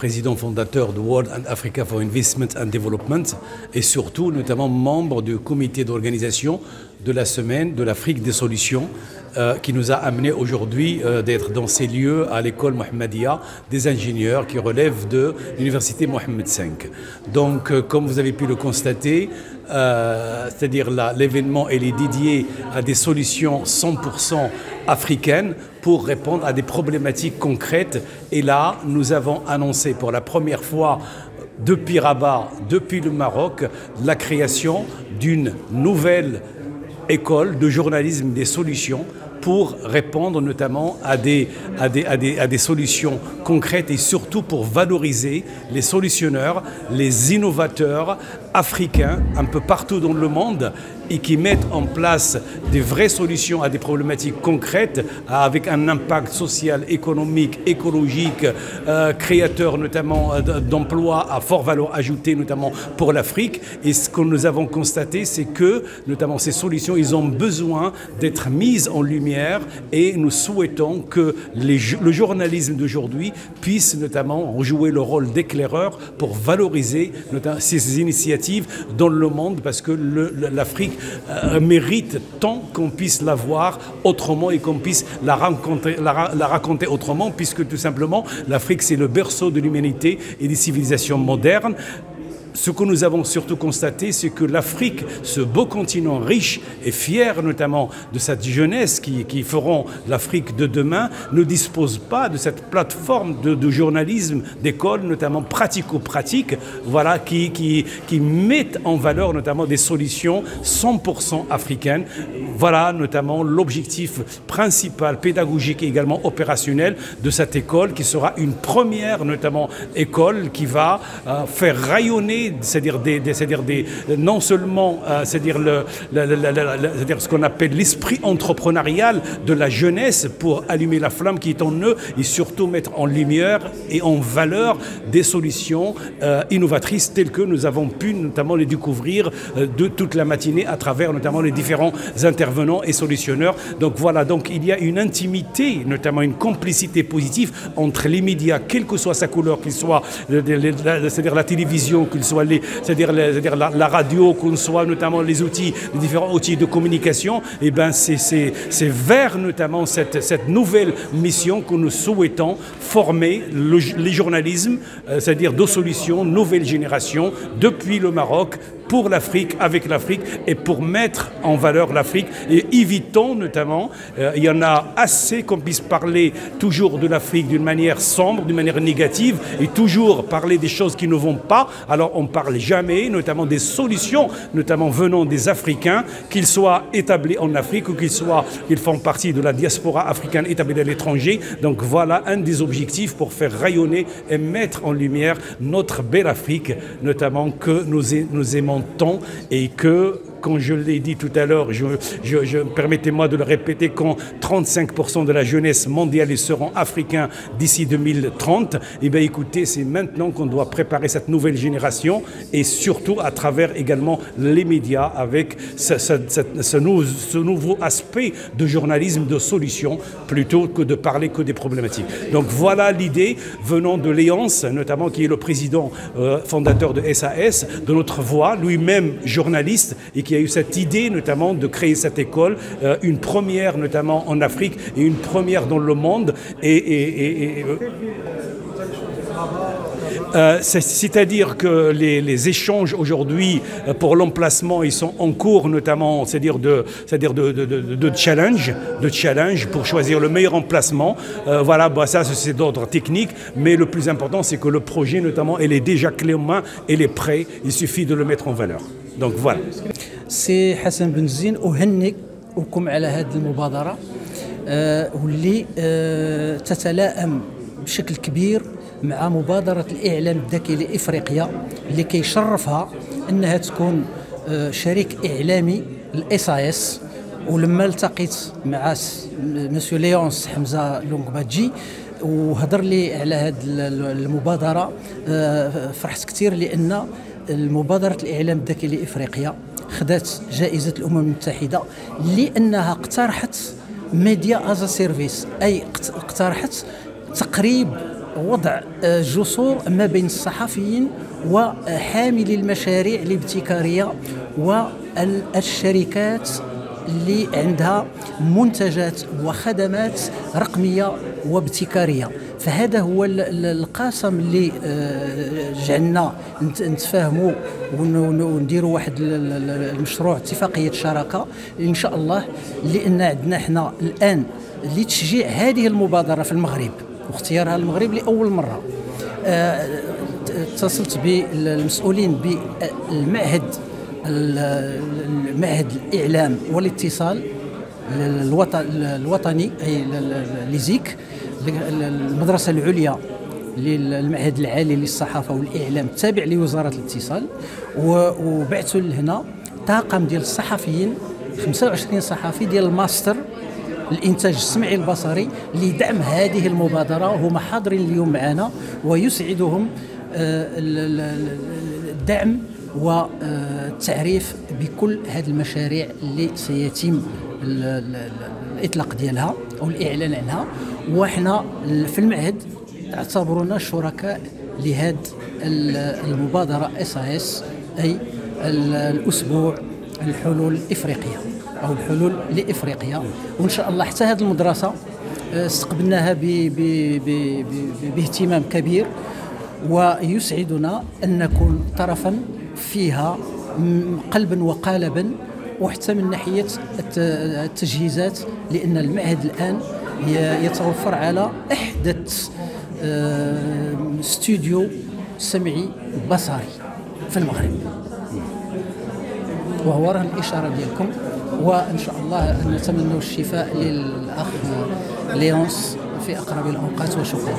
président fondateur de World and Africa for Investment and Development et surtout notamment membre du comité d'organisation de la semaine de l'Afrique des solutions euh, qui nous a amené aujourd'hui euh, d'être dans ces lieux à l'école Mohammedia des ingénieurs qui relèvent de l'université Mohammed V. Donc euh, comme vous avez pu le constater, c'est-à-dire l'événement est dédié à des solutions 100% africaines pour répondre à des problématiques concrètes. Et là, nous avons annoncé pour la première fois depuis Rabat, depuis le Maroc, la création d'une nouvelle école de journalisme des solutions pour répondre notamment à des, solutions concrètes et surtout pour valoriser les solutionneurs, les innovateurs africains un peu partout dans le monde et qui mettent en place des vraies solutions à des problématiques concrètes avec un impact social, économique, écologique, euh, créateur notamment euh, d'emplois à fort valeur ajoutée, notamment pour l'Afrique. Et ce que nous avons constaté, c'est que notamment ces solutions, ils ont besoin d'être mises en lumière et nous souhaitons que le journalisme d'aujourd'hui puisse notamment jouer le rôle d'éclaireur pour valoriser ces initiatives dans le monde parce que l'Afrique euh, mérite tant qu'on puisse la voir autrement et qu'on puisse la, la raconter autrement, puisque tout simplement l'Afrique c'est le berceau de l'humanité et des civilisations modernes ce que nous avons surtout constaté, c'est que l'Afrique, ce beau continent riche et fier notamment de cette jeunesse qui, qui feront l'Afrique de demain, ne dispose pas de cette plateforme de, journalisme d'école, notamment pratico-pratique, voilà, qui, qui, qui mettent en valeur notamment des solutions 100% africaines. Voilà notamment l'objectif principal pédagogique et également opérationnel de cette école qui sera une première notamment école qui va euh, faire rayonner c'est-à-dire des, c'est-à-dire des, non seulement, euh, c'est-à-dire le, ce qu'on appelle l'esprit entrepreneurial de la jeunesse pour allumer la flamme qui est en eux et surtout mettre en lumière et en valeur des solutions euh, innovatrices telles que nous avons pu notamment les découvrir euh, de toute la matinée à travers notamment les différents intervenants et solutionneurs. Donc voilà, donc il y a une intimité, notamment une complicité positive entre les médias, quelle que soit sa couleur, qu'il soit, c'est-à-dire la télévision, qu'il soit c'est-à-dire la, radio, qu'on soit notamment les outils, les différents outils de communication, et eh ben c'est vers notamment cette, nouvelle mission que nous souhaitons former le, les journalismes, euh, c'est-à-dire de solutions, nouvelle génération, depuis le Maroc, pour l'Afrique, avec l'Afrique et pour mettre en valeur l'Afrique. Et évitons notamment, euh, il y en a assez qu'on puisse parler toujours de l'Afrique d'une manière sombre, d'une manière négative et toujours parler des choses qui ne vont pas. Alors on ne parle jamais, notamment des solutions, notamment venant des Africains, qu'ils soient établis en Afrique ou qu'ils soient, qu'ils font partie de la diaspora africaine établie à l'étranger. Donc voilà un des objectifs pour faire rayonner et mettre en lumière notre belle Afrique, notamment que nous aimons temps et que quand je l'ai dit tout à l'heure, je, permettez-moi de le répéter, quand 35% de la jeunesse mondiale seront africains d'ici 2030, eh bien écoutez, c'est maintenant qu'on doit préparer cette nouvelle génération et surtout à travers également les médias avec ce, nouveau, aspect de journalisme de solution plutôt que de parler que des problématiques. Donc voilà l'idée venant de Léance, notamment qui est le président euh, fondateur de SAS, de notre voix, lui-même journaliste et qui qui a eu cette idée notamment de créer cette école, euh, une première notamment en Afrique et une première dans le monde. Et, euh, euh, c'est-à-dire que les, échanges aujourd'hui pour l'emplacement, ils sont en cours, notamment, c'est-à-dire de, c'est-à-dire de, challenge, de challenge pour choisir le meilleur emplacement. voilà, bah, ça c'est d'ordre technique, mais le plus important, c'est que le projet, notamment, il est déjà clé en main, il est prêt. Il suffit de le mettre en valeur. Donc voilà. سي حسن بن زين أهنئكم على هذه المبادرة آه واللي آه تتلائم بشكل كبير مع مبادرة الإعلام الذكي لإفريقيا اللي كيشرفها أنها تكون آه شريك إعلامي الاس إس ولما التقيت مع مسيو ليونس حمزة لونغباجي وهضر لي على هذه المبادرة آه، فرحت كثير لأن المبادره الإعلام الذكي لإفريقيا خذت جائزة الأمم المتحدة لأنها اقترحت ميديا از سيرفيس أي اقترحت تقريب وضع آه، جسور ما بين الصحفيين وحاملي المشاريع الابتكارية والشركات اللي عندها منتجات وخدمات رقمية وابتكارية. فهذا هو القاسم اللي آه، جعلنا نتفاهموا ونديروا واحد المشروع اتفاقية شراكة إن شاء الله لأن عندنا إحنا الآن لتشجيع هذه المبادرة في المغرب واختيارها المغرب لأول مرة. آه، اتصلت بالمسؤولين بالمعهد المعهد الإعلام والاتصال الوطني أي ليزيك. المدرسة العليا للمعهد العالي للصحافة والإعلام التابع لوزارة الاتصال وبعثوا لهنا طاقم ديال الصحفيين 25 صحفي ديال الماستر الإنتاج السمعي البصري لدعم هذه المبادرة وهم حاضرين اليوم معنا ويسعدهم آه، الدعم والتعريف بكل هذه المشاريع اللي سيتم الإطلاق ديالها. أو الاعلان عنها. وحنا في المعهد اعتبرونا شركاء لهذه المبادرة إس إس أي الأسبوع الحلول الافريقيه أو الحلول لإفريقيا. وإن شاء الله حتى هذه المدرسة آه، استقبلناها باهتمام كبير. ويسعدنا أن نكون طرفا فيها قلبا وقالبا وحتى من ناحية التجهيزات لأن المعهد الآن يتوفر على احدث آه، استوديو سمعي بصري في المغرب. وهو رهن الإشارة ديالكم وإن شاء الله نتمنى الشفاء للأخ ليونس في أقرب الأوقات. وشكرا.